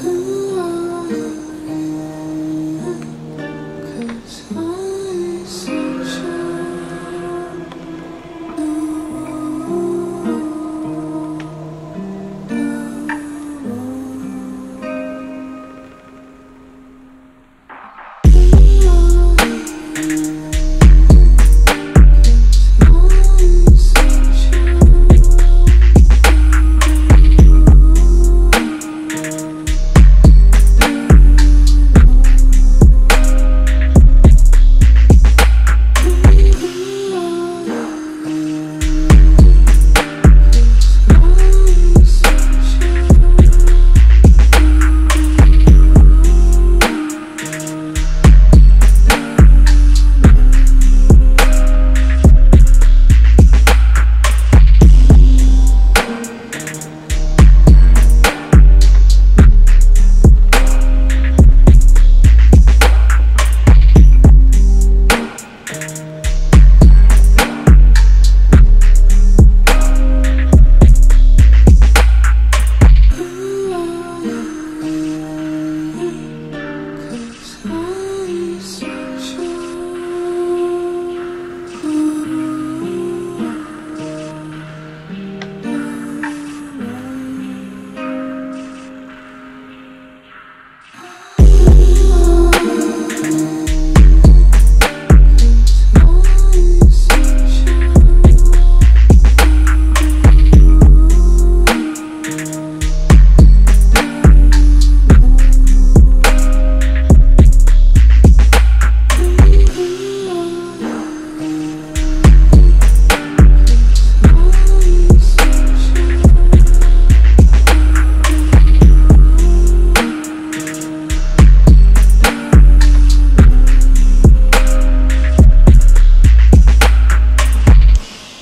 Ooh.